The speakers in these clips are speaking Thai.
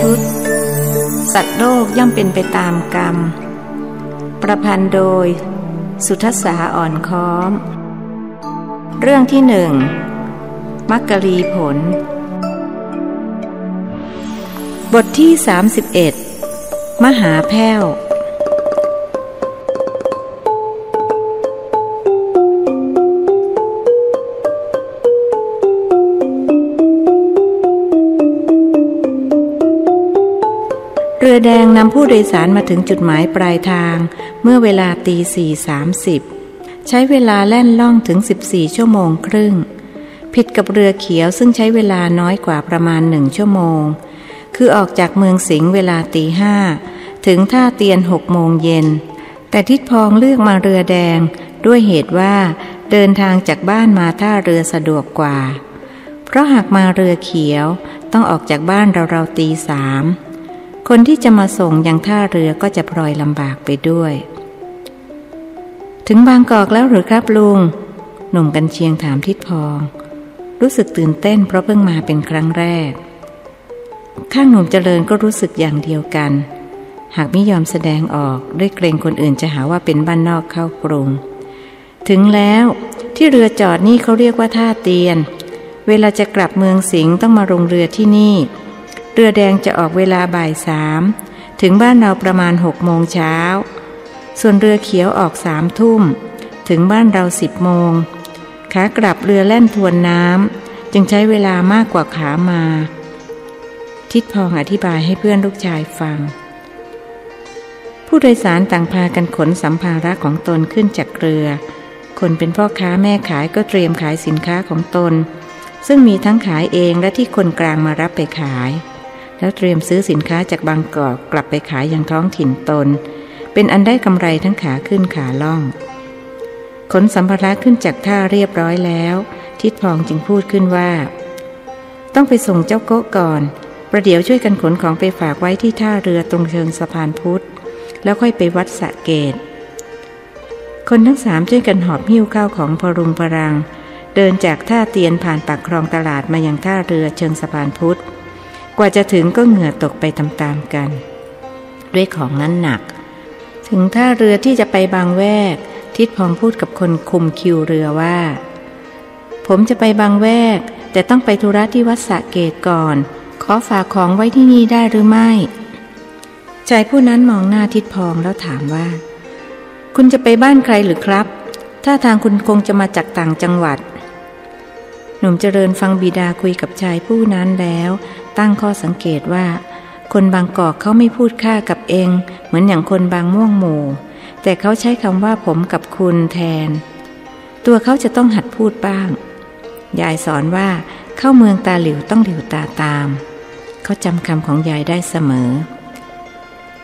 ชุด สัตว์โลกย่อมเป็นไปตามกรรม ประพันธ์โดย สุทษาอ่อนค้อม เรื่องที่หนึ่งมักกะลีผล บทที่ 31 มหาแพ้ว รือแดงนำผู้โดยสารมาถึงจุดหมายปลายทาง เมื่อเวลาตีสี่สามสิบใช้เวลาแล่นล่องถึง 14 ชั่วโมงครึ่ง ผิดกับเรือเขียวซึ่งใช้เวลาน้อยกว่าประมาณหนึ่งชั่วโมง คือออกจากเมืองสิงห์เวลาตีห้าถึงท่าเตียนหกโมงเย็น แต่ทิดพองเลือกมาเรือแดง ด้วยเหตุว่าเดินทางจากบ้านมาท่าเรือสะดวกกว่า เพราะหากมาเรือเขียวต้องออกจากบ้านเราๆตีสาม คนที่จะมาส่งยังท่าเรือก็จะพลอยลำบากไปด้วย ถึงบางกอกแล้วหรือครับลุง หนุ่มกันเชียงถามทิดพอง รู้สึกตื่นเต้นเพราะเพิ่งมาเป็นครั้งแรก ข้างหนุ่มเจริญก็รู้สึกอย่างเดียวกัน หากไม่ยอมแสดงออกด้วยเกรงคนอื่นจะหาว่าเป็นบ้านนอกเข้ากรุง ถึงแล้วที่เรือจอดนี่เขาเรียกว่าท่าเตียน เวลาจะกลับเมืองสิงห์ต้องมาลงเรือที่นี่ เรือแดงจะออกเวลาบ่ายสามถึงบ้านเราประมาณหกโมงเช้า ส่วนเรือเขียวออกสามทุ่ม ถึงบ้านเราสิบโมง ขากลับเรือแล่นทวนน้ำจึงใช้เวลามากกว่าขามา ทิดพองอธิบายให้เพื่อนลูกชายฟัง ผู้โดยสารต่างพากันขนสัมภาระของตนขึ้นจากเรือ คนเป็นพ่อค้าแม่ขายก็เตรียมขายสินค้าของตน ซึ่งมีทั้งขายเองและที่คนกลางมารับไปขาย แล้วเตรียมซื้อสินค้าจากบางกอกกลับไปขายยังท้องถิ่นตน เป็นอันได้กำไรทั้งขาขึ้นขาล่อง ขนสัมภาระขึ้นจากท่าเรียบร้อยแล้ว ทิดพองจึงพูดขึ้นว่า ต้องไปส่งเจ้าโก้ก่อน ประเดี๋ยวช่วยกันขนของไปฝากไว้ที่ท่าเรือตรงเชิงสะพานพุทธ แล้วค่อยไปวัดสะเกต คนทั้งสามช่วยกันหอบหิ้วข้าวของพรุงพรัง เดินจากท่าเตียนผ่านปากคลองตลาดมายังท่าเรือเชิงสะพานพุทธ กว่าจะถึงก็เหงื่อตกไปตามๆกัน ด้วยของนั้นหนัก ถึงท่าเรือที่จะไปบางแวก ทิดพองพูดกับคนคุมคิวเรือว่า ผมจะไปบางแวก แต่ต้องไปธุระที่วัดสะเกตก่อน ขอฝากของไว้ที่นี่ได้หรือไม่ชายผู้นั้นมองหน้าทิดพองแล้วถามว่า คุณจะไปบ้านใครหรือครับ ถ้าทางคุณคงจะมาจากต่างจังหวัด หนุ่มเจริญฟังบิดาคุยกับชายผู้นั้นแล้ว ตั้งข้อสังเกตว่า คนบางกอกเขาไม่พูดค่ากับเอง เหมือนอย่างคนบางม่วงหมู่ แต่เขาใช้คำว่าผมกับคุณแทน ตัวเขาจะต้องหัดพูดบ้าง ยายสอนว่าเข้าเมืองตาหลิวต้องหลิวตาตาม เขาจำคำของยายได้เสมอ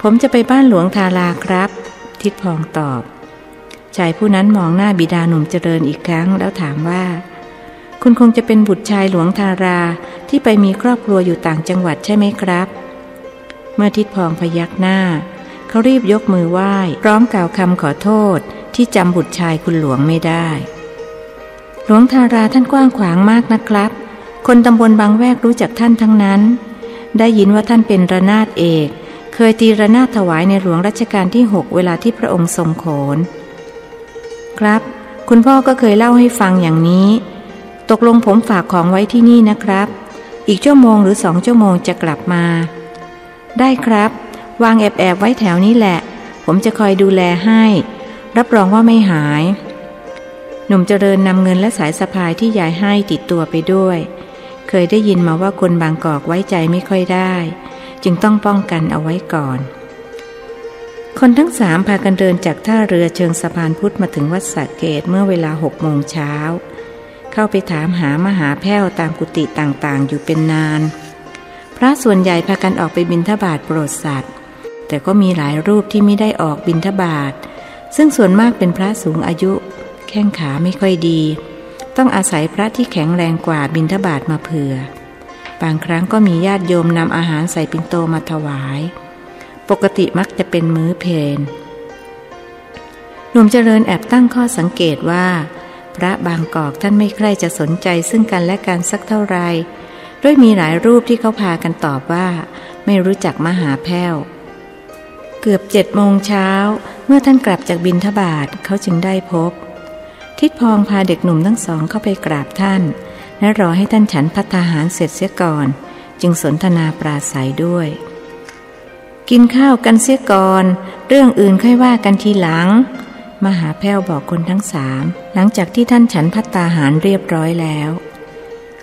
ผมจะไปบ้านหลวงทาราครับ ทิดพองตอบชายผู้นั้นมองหน้าบิดาหนุ่มเจริญอีกครั้งแล้วถามว่า คุณคงจะเป็นบุตรชายหลวงทาราที่ไปมีครอบครัวอยู่ต่างจังหวัดใช่ไหมครับ เมื่อทิดพองพยักหน้า เขารีบยกมือไหว้พร้อมกล่าวคำขอโทษที่จำบุตรชายคุณหลวงไม่ได้ หลวงทาราท่านกว้างขวางมากนะครับ คนตำบลบางแวกรู้จักท่านทั้งนั้น ได้ยินว่าท่านเป็นระนาดเอก เคยตีระนาดถวายในหลวงรัชกาลที่หกเวลาที่พระองค์ทรงโขน ครับ คุณพ่อก็เคยเล่าให้ฟังอย่างนี้ ตกลงผมฝากของไว้ที่นี่นะครับ อีกชั่วโมงหรือสองชั่วโมงจะกลับมา ได้ครับ วางแอบแอบไว้แถวนี้แหละ ผมจะคอยดูแลให้ รับรองว่าไม่หาย หนุ่มเจริญนำเงินและสายสะพายที่ยายให้ติดตัวไปด้วย เคยได้ยินมาว่าคนบางกอกไว้ใจไม่ค่อยได้ จึงต้องป้องกันเอาไว้ก่อน คนทั้งสามพากันเดินจากท่าเรือเชิงสะพานพุทธมาถึงวัดสะเกตเมื่อเวลาหกโมงเช้า เข้าไปถามหามหาแพ้วตามกุฏิต่างๆ อยู่เป็นนาน พระส่วนใหญ่พากันออกไปบิณฑบาตโปรดสัตว์ แต่ก็มีหลายรูปที่ไม่ได้ออกบิณฑบาตซึ่งส่วนมากเป็นพระสูงอายุ แข้งขาไม่ค่อยดี ต้องอาศัยพระที่แข็งแรงกว่าบิณฑบาตมาเผื่อ บางครั้งก็มีญาติโยมนำอาหารใส่ปิ่นโตมาถวาย ปกติมักจะเป็นมื้อเพนหนุ่มเจริญแอบตั้งข้อสังเกตว่า พระบางกอกท่านไม่ใคร่จะสนใจซึ่งกันและกันสักเท่าไรด้วยมีหลายรูปที่เขาพากันตอบว่า ไม่รู้จักมหาแพ้ว เกือบเจ็ดโมงเช้า เมื่อท่านกลับจากบินทบาทเขาจึงได้พบ ทิดพองพาเด็กหนุ่มทั้งสองเข้าไปกราบท่าน และรอให้ท่านฉันพัฒหารเสร็จเสียก่อน จึงสนทนาปราศัยด้วย กินข้าวกันเสียก่อน เรื่องอื่นค่อยว่ากันทีหลัง มหาแพ้วบอกคนทั้งสามหลังจากที่ท่านฉันพัตตาหารเรียบร้อยแล้ว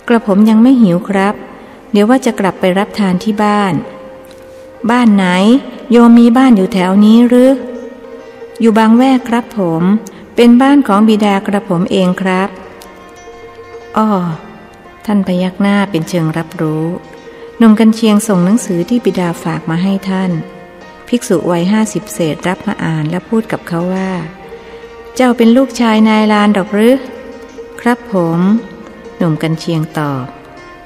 กระผมยังไม่หิวครับ เดี๋ยวว่าจะกลับไปรับทานที่บ้าน บ้านไหน โยมมีบ้านอยู่แถวนี้หรือ อยู่บางแวกครับผม เป็นบ้านของบิดากระผมเองครับอ้อท่านพยักหน้าเป็นเชิงรับรู้หนุ่มกันเชียงส่งหนังสือที่บิดาฝากมาให้ท่าน ภิกษุวัยห้าสิบเศษรับมาอ่านและพูดกับเขาว่า เจ้าเป็นลูกชายนายลานดอกหรือ ครับผม หนุ่มกันเชียงตอบ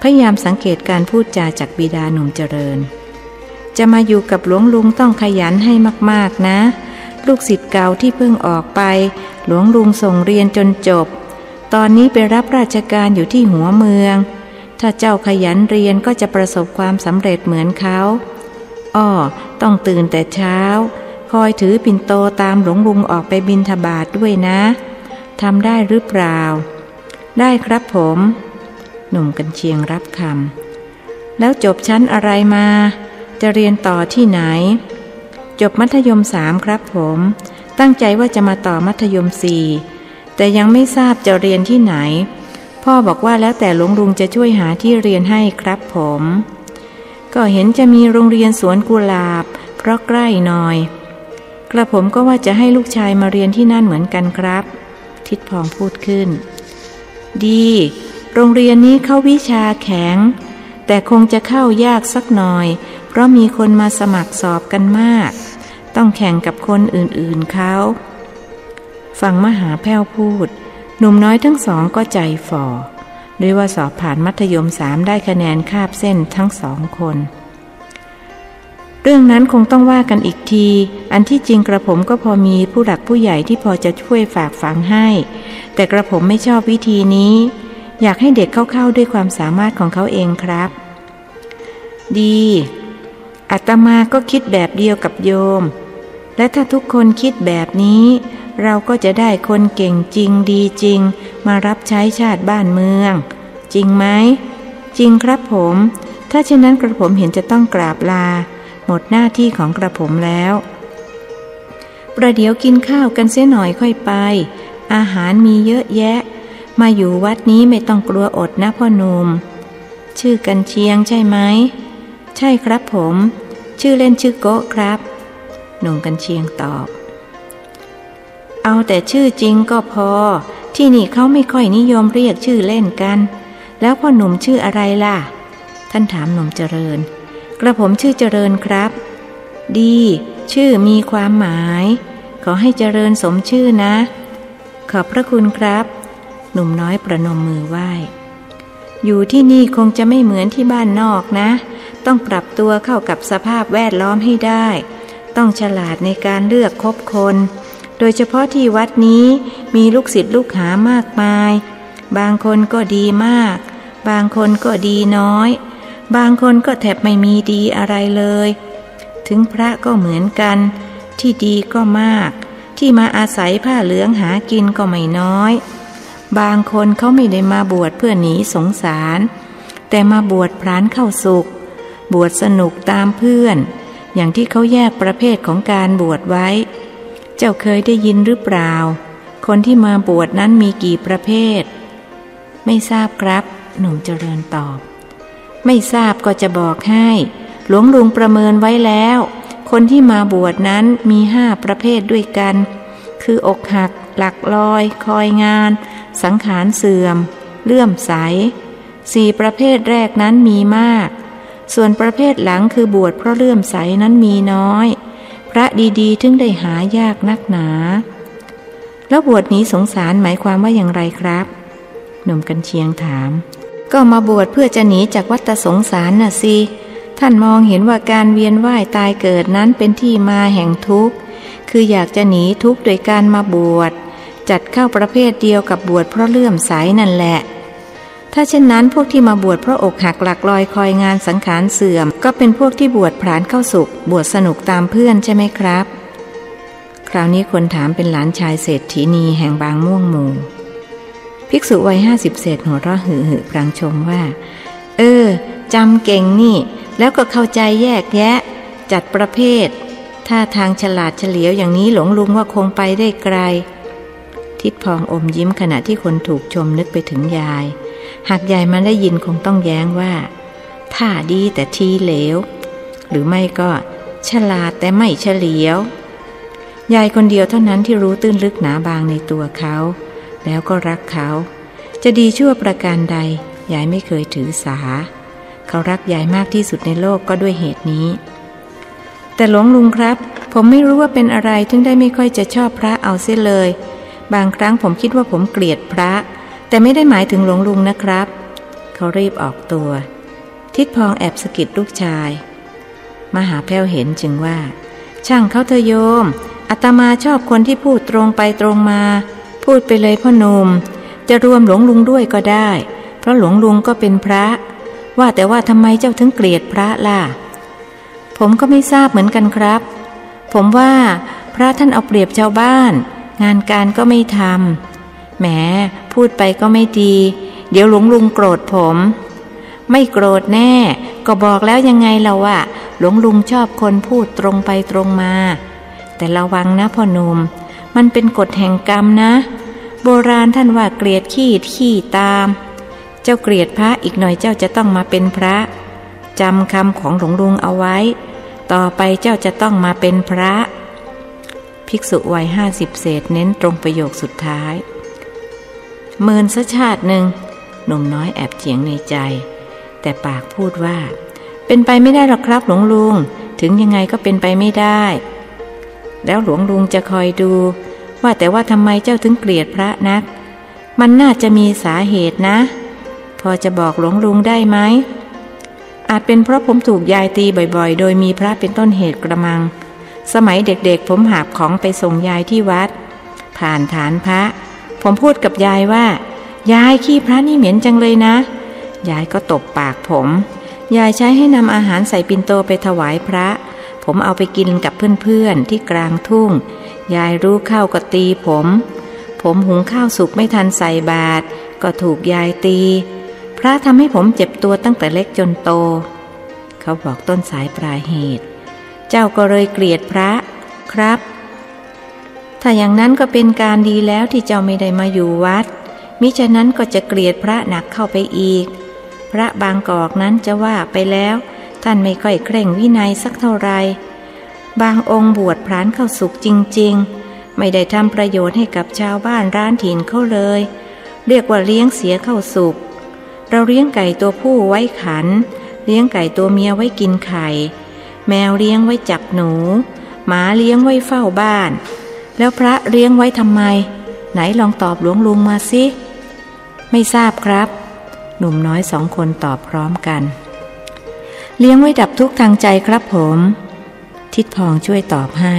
พยายามสังเกตการพูดจาจากบิดาหนุ่มเจริญ จะมาอยู่กับหลวงลุงต้องขยันให้มากๆนะ ลูกศิษย์เก่าที่เพิ่งออกไป หลวงลุงส่งเรียนจนจบ ตอนนี้ไปรับราชการอยู่ที่หัวเมือง ถ้าเจ้าขยันเรียนก็จะประสบความสำเร็จเหมือนเขาอ้อต้องตื่นแต่เช้า คอยถือปิ่นโตตามหลวงลุงออกไปบินทบาทด้วยนะทำได้หรือเปล่า ได้ครับผม หนุ่มกันเชียงรับคำแล้วจบชั้นอะไรมา จะเรียนต่อที่ไหน จบมัธยมสามครับผม ตั้งใจว่าจะมาต่อมัธยมสี่แต่ยังไม่ทราบจะเรียนที่ไหน พ่อบอกว่าแล้วแต่หลวงลุงจะช่วยหาที่เรียนให้ครับผม ก็เห็นจะมีโรงเรียนสวนกุหลาบ เพราะใกล้หน่อย กระผมก็ว่าจะให้ลูกชายมาเรียนที่นั่นเหมือนกันครับ ทิดพองพูดขึ้น ดี โรงเรียนนี้เข้าวิชาแข็ง แต่คงจะเข้ายากสักหน่อย เพราะมีคนมาสมัครสอบกันมาก ต้องแข่งกับคนอื่นๆเขาฟังมหาแพ้วพูด หนุ่มน้อยทั้งสองก็ใจฝ่อด้วยว่าสอบผ่านมัธยมสามได้คะแนนคาบเส้นทั้งสองคน เรื่องนั้นคงต้องว่ากันอีกที อันที่จริงกระผมก็พอมีผู้หลักผู้ใหญ่ที่พอจะช่วยฝากฝังให้ แต่กระผมไม่ชอบวิธีนี้ อยากให้เด็กเข้าๆด้วยความสามารถของเขาเองครับ ดีอาตมาก็คิดแบบเดียวกับโยม และถ้าทุกคนคิดแบบนี้ เราก็จะได้คนเก่งจริงดีจริง มารับใช้ชาติบ้านเมือง จริงไหม จริงครับผม ถ้าเช่นนั้นกระผมเห็นจะต้องกราบลา หมดหน้าที่ของกระผมแล้ว ประเดี๋ยวกินข้าวกันเสียหน่อยค่อยไป อาหารมีเยอะแยะ มาอยู่วัดนี้ไม่ต้องกลัวอดนะพ่อหนุ่มชื่อกันเชียงใช่ไหม ใช่ครับผม ชื่อเล่นชื่อโกะครับ หนุ่มกันเชียงตอบ เอาแต่ชื่อจริงก็พอ ที่นี่เขาไม่ค่อยนิยมเรียกชื่อเล่นกัน แล้วพ่อหนุ่มชื่ออะไรล่ะ ท่านถามหนุ่มเจริญ กระผมชื่อเจริญครับ ดี ชื่อมีความหมาย ขอให้เจริญสมชื่อนะ ขอบพระคุณครับ หนุ่มน้อยประนมมือไหว้ อยู่ที่นี่คงจะไม่เหมือนที่บ้านนอกนะ ต้องปรับตัวเข้ากับสภาพแวดล้อมให้ได้ ต้องฉลาดในการเลือกคบคน โดยเฉพาะที่วัดนี้มีลูกศิษย์ลูกหามากมาย บางคนก็ดีมาก บางคนก็ดีน้อย บางคนก็แทบไม่มีดีอะไรเลย ถึงพระก็เหมือนกัน ที่ดีก็มาก ที่มาอาศัยผ้าเหลืองหากินก็ไม่น้อย บางคนเขาไม่ได้มาบวชเพื่อหนีสงสาร แต่มาบวชพรานเข้าสุข บวชสนุกตามเพื่อน อย่างที่เขาแยกประเภทของการบวชไว้ เจ้าเคยได้ยินหรือเปล่า คนที่มาบวชนั้นมีกี่ประเภท ไม่ทราบครับ หนุ่มเจริญตอบ ไม่ทราบก็จะบอกให้ หลวงลุงประเมินไว้แล้ว คนที่มาบวชนั้นมีห้าประเภทด้วยกัน คือ อกหัก หลักลอย คอยงาน สังขารเสื่อม เลื่อมใสสี่ประเภทแรกนั้นมีมาก ส่วนประเภทหลังคือบวชเพราะเลื่อมใสนั้นมีน้อย พระดีๆถึงได้หายากนักหนา แล้วบวชนี้สงสารหมายความว่าอย่างไรครับ หนุ่มกันเชียงถาม ก็มาบวชเพื่อจะหนีจากวัฏสงสารน่ะสิท่านมองเห็นว่าการเวียนว่ายตายเกิดนั้นเป็นที่มาแห่งทุกข์ คืออยากจะหนีทุกข์โดยการมาบวช จัดเข้าประเภทเดียวกับบวชเพราะเลื่อมใสนั่นแหละ ถ้าเช่นนั้นพวกที่มาบวชเพราะอกหักหลักลอยคอยงานสังขารเสื่อม ก็เป็นพวกที่บวชพรานเข้าสุข บวชสนุกตามเพื่อนใช่ไหมครับ คราวนี้คนถามเป็นหลานชายเศรษฐีนีแห่งบางม่วงหมู่ ภิกษุวัยห้าสิบเศษหัวเราะหือหือพรางชมว่า เออจำเก่งนี่ แล้วก็เข้าใจแยกแยะ จัดประเภท ถ้าทางฉลาดเฉลียวอย่างนี้หลงลุงว่าคงไปได้ไกล ทิดพองอมยิ้มขณะที่คนถูกชมนึกไปถึงยาย หากยายมันได้ยินคงต้องแย้งว่าท่าดีแต่ทีเหลว หรือไม่ก็ ฉลาดแต่ไม่เฉลียว ยายคนเดียวเท่านั้นที่รู้ตื้นลึกหนาบางในตัวเขา แล้วก็รักเขา จะดีชั่วประการใด ยายไม่เคยถือสา เขารักยายมากที่สุดในโลกก็ด้วยเหตุนี้ แต่หลวงลุงครับ ผมไม่รู้ว่าเป็นอะไรถึงได้ไม่ค่อยจะชอบพระเอาเสียเลย บางครั้งผมคิดว่าผมเกลียดพระ แต่ไม่ได้หมายถึงหลวงลุงนะครับ เขารีบออกตัว ทิดพองแอบสกิดลูกชาย มหาแพ้วเห็นจึงว่า ช่างเขาเธอโยมอาตมาชอบคนที่พูดตรงไปตรงมา พูดไปเลยพ่อหนุ่มจะรวมหลวงลุงด้วยก็ได้ เพราะหลวงลุงก็เป็นพระ ว่าแต่ว่าทำไมเจ้าถึงเกลียดพระล่ะ ผมก็ไม่ทราบเหมือนกันครับ ผมว่าพระท่านเอาเปรียบชาวบ้าน งานการก็ไม่ทำแหมพูดไปก็ไม่ดี เดี๋ยวหลวงลุงโกรธผม ไม่โกรธแน่ ก็บอกแล้วยังไงเราอะหลวงลุงชอบคนพูดตรงไปตรงมา แต่ระวังนะพ่อหนุ่ม มันเป็นกฎแห่งกรรมนะ โบราณท่านว่าเกลียดขี้ขี้ตาม เจ้าเกลียดพระอีกหน่อยเจ้าจะต้องมาเป็นพระจำคำของหลวงลุงเอาไว้ ต่อไปเจ้าจะต้องมาเป็นพระ ภิกษุวัยห้าสิบเศษเน้นตรงประโยคสุดท้ายเมินสชาติหนึ่งหนุ่มน้อยแอบเฉียงในใจ แต่ปากพูดว่า เป็นไปไม่ได้หรอกครับหลวงลุง ถึงยังไงก็เป็นไปไม่ได้ แล้วหลวงลุงจะคอยดู ว่าแต่ว่าทำไมเจ้าถึงเกลียดพระนัก มันน่าจะมีสาเหตุนะ พอจะบอกหลวงลุงได้ไหม อาจเป็นเพราะผมถูกยายตีบ่อยๆ โดยมีพระเป็นต้นเหตุกระมัง สมัยเด็กๆ ผมหาบของไปส่งยายที่วัด ผ่านฐานพระ ผมพูดกับยายว่า ยายขี้พระนี่เหม็นจังเลยนะ ยายก็ตบปากผม ยายใช้ให้นำอาหารใส่ปินโตไปถวายพระ ผมเอาไปกินกับเพื่อนๆที่กลางทุ่ง ยายรู้เข้าก็ตีผม ผมหุงข้าวสุกไม่ทันใส่บาตรก็ถูกยายตี พระทำให้ผมเจ็บตัวตั้งแต่เล็กจนโต เขาบอกต้นสายปลายเหตุ เจ้าก็เลยเกลียดพระครับ ถ้าอย่างนั้นก็เป็นการดีแล้วที่เจ้าไม่ได้มาอยู่วัด มิฉะนั้นก็จะเกลียดพระหนักเข้าไปอีก พระบางกอกนั้นจะว่าไปแล้ว ท่านไม่ค่อยเคร่งวินัยสักเท่าไรบางองค์บวชพรานเข้าสุขจริง ๆ ไม่ได้ทำประโยชน์ให้กับชาวบ้านร้านถิ่นเขาเลย เรียกว่าเลี้ยงเสียเข้าสุข เราเลี้ยงไก่ตัวผู้ไว้ขัน เลี้ยงไก่ตัวเมียไว้กินไข่ แมวเลี้ยงไว้จับหนู หมาเลี้ยงไว้เฝ้าบ้าน แล้วพระเลี้ยงไว้ทำไม ไหนลองตอบหลวงลุงมาสิ ไม่ทราบครับ หนุ่มน้อยสองคนตอบพร้อมกัน เลี้ยงไว้ดับทุกทางใจครับผม ทิดพองช่วยตอบให้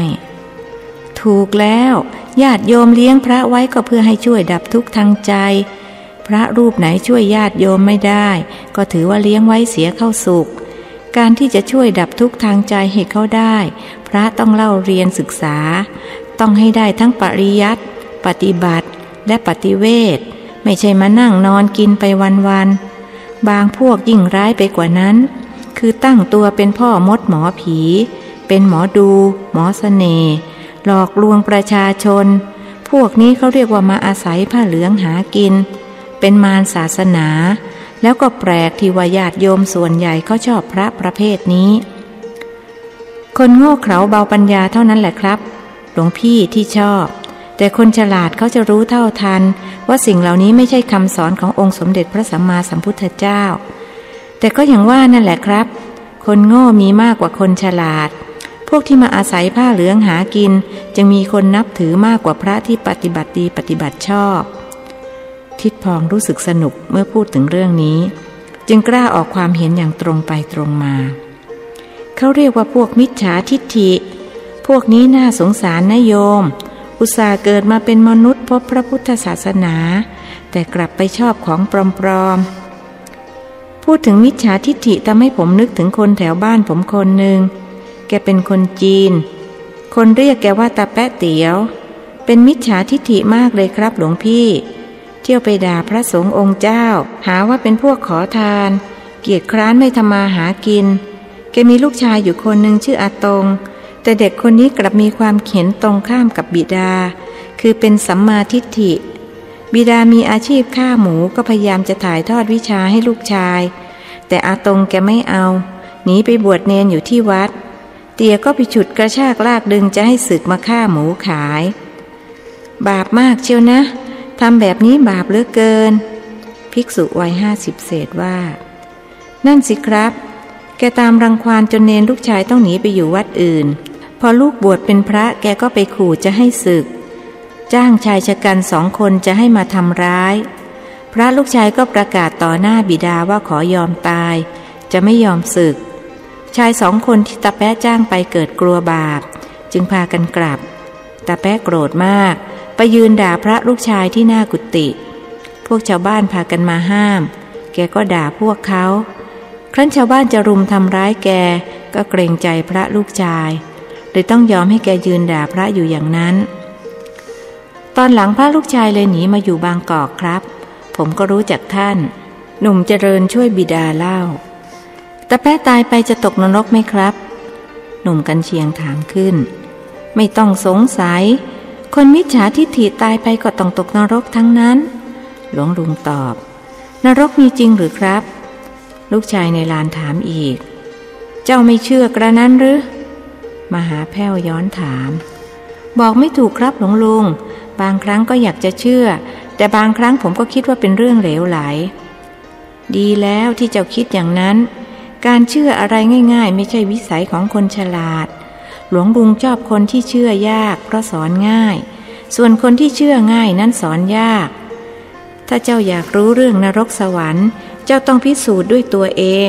ถูกแล้วญาติโยมเลี้ยงพระไว้ก็เพื่อให้ช่วยดับทุกทางใจ พระรูปไหนช่วยญาติโยมไม่ได้ ก็ถือว่าเลี้ยงไว้เสียเข้าสุข การที่จะช่วยดับทุกทางใจให้เขาได้ พระต้องเล่าเรียนศึกษา ต้องให้ได้ทั้งปริยัติปฏิบัติและปฏิเวทไม่ใช่มานั่งนอนกินไปวันๆบางพวกยิ่งร้ายไปกว่านั้น คือตั้งตัวเป็นพ่อมดหมอผี เป็นหมอดู หมอสเสน่ห์หลอกลวงประชาชน พวกนี้เขาเรียกว่ามาอาศัยผ้าเหลืองหากิน เป็นมารศาสนา แล้วก็แปลกที่ว่าญาติโยมส่วนใหญ่เขาชอบพระประเภทนี้ คนโง่เขลาเบาปัญญาเท่านั้นแหละครับหลวงพี่ที่ชอบ แต่คนฉลาดเขาจะรู้เท่าทัน ว่าสิ่งเหล่านี้ไม่ใช่คำสอนขององค์สมเด็จพระสัมมาสัมพุทธเจ้า แต่ก็อย่างว่านั่นแหละครับ คนโง่มีมากกว่าคนฉลาด พวกที่มาอาศัยผ้าเหลืองหากิน จึงมีคนนับถือมากกว่าพระที่ปฏิบัติดีปฏิบัติชอบ ทิดพองรู้สึกสนุกเมื่อพูดถึงเรื่องนี้ จึงกล้าออกความเห็นอย่างตรงไปตรงมา เขาเรียกว่าพวกมิจฉาทิฏฐิ พวกนี้น่าสงสารนะโยม อุตส่าห์เกิดมาเป็นมนุษย์พบพระพุทธศาสนา แต่กลับไปชอบของปลอมๆ พูดถึงมิจฉาทิฏฐิทำให้ผมนึกถึงคนแถวบ้านผมคนหนึ่ง แกเป็นคนจีน คนเรียกแกว่าตาแปะเตี๋ยว เป็นมิจฉาทิฏฐิมากเลยครับหลวงพี่ เที่ยวไปด่าพระสงฆ์องค์เจ้า หาว่าเป็นพวกขอทาน เกียรติคร้านไม่ทำมาหากิน แกมีลูกชายอยู่คนหนึ่งชื่ออาตง แต่เด็กคนนี้กลับมีความเข็นตรงข้ามกับบิดา คือเป็นสัมมาทิฏฐิ บิดามีอาชีพฆ่าหมูก็พยายามจะถ่ายทอดวิชาให้ลูกชาย แต่อาตงแกไม่เอา หนีไปบวชเนนอยู่ที่วัด เตียก็ไปฉุดกระชากลากดึงจะให้ศึกมาฆ่าหมูขาย บาปมากเชียวนะทำแบบนี้บาปเหลือเกิน ภิกษุวัยห้าสิบเศษว่า นั่นสิครับ แกตามรังควานจนเนนลูกชายต้องหนีไปอยู่วัดอื่น พอลูกบวชเป็นพระแกก็ไปขู่จะให้ศึก จ้างชายชะกันสองคนจะให้มาทำร้าย พระลูกชายก็ประกาศต่อหน้าบิดาว่าขอยอมตาย จะไม่ยอมศึก ชายสองคนที่ตาแป๊ะจ้างไปเกิดกลัวบาป จึงพากันกลับตาแป๊ะโกรธมาก ไปยืนด่าพระลูกชายที่หน้ากุฏิพวกชาวบ้านพากันมาห้าม แกก็ด่าพวกเขา ครั้นชาวบ้านจะรุมทำร้ายแกก็เกรงใจพระลูกชายเลยต้องยอมให้แกยืนด่าพระอยู่อย่างนั้น ตอนหลังพระลูกชายเลยหนีมาอยู่บางกอกครับ ผมก็รู้จักท่าน หนุ่มเจริญช่วยบิดาเล่าแต่แป๊ะตายไปจะตกนรกไหมครับ หนุ่มกันเชียงถามขึ้น ไม่ต้องสงสัย คนมิจฉาทิฏฐิตายไปก็ต้องตกนรกทั้งนั้น หลวงลุงตอบ นรกมีจริงหรือครับ ลูกชายในลานถามอีก เจ้าไม่เชื่อกระนั้นหรือ มหาแพ้วย้อนถาม บอกไม่ถูกครับหลวงลุง บางครั้งก็อยากจะเชื่อ แต่บางครั้งผมก็คิดว่าเป็นเรื่องเหลวไหล ดีแล้วที่เจ้าคิดอย่างนั้น การเชื่ออะไรง่าย ๆ ไม่ใช่วิสัยของคนฉลาด หลวงลุงชอบคนที่เชื่อยาก เพราะสอนง่าย ส่วนคนที่เชื่อง่ายนั้นสอนยาก ถ้าเจ้าอยากรู้เรื่องนรกสวรรค์ เจ้าต้องพิสูจน์ด้วยตัวเอง